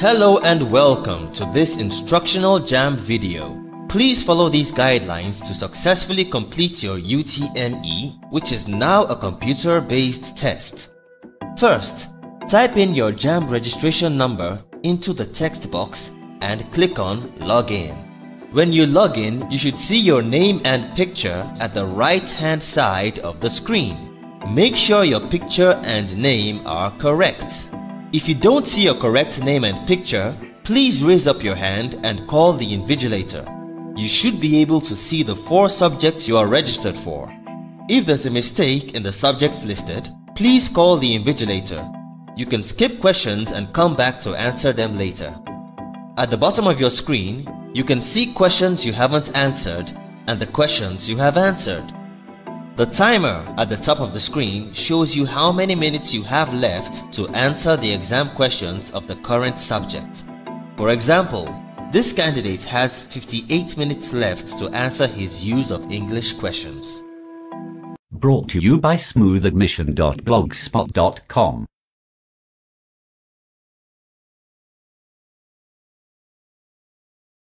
Hello and welcome to this instructional JAMB video. Please follow these guidelines to successfully complete your UTME, which is now a computer-based test. First, type in your JAMB registration number into the text box and click on Login. When you log in, you should see your name and picture at the right hand side of the screen. Make sure your picture and name are correct. If you don't see your correct name and picture, please raise up your hand and call the invigilator. You should be able to see the four subjects you are registered for. If there's a mistake in the subjects listed, please call the invigilator. You can skip questions and come back to answer them later. At the bottom of your screen, you can see questions you haven't answered and the questions you have answered. The timer at the top of the screen shows you how many minutes you have left to answer the exam questions of the current subject. For example, this candidate has 58 minutes left to answer his use of English questions. Brought to you by smoothodmission.blogspot.com.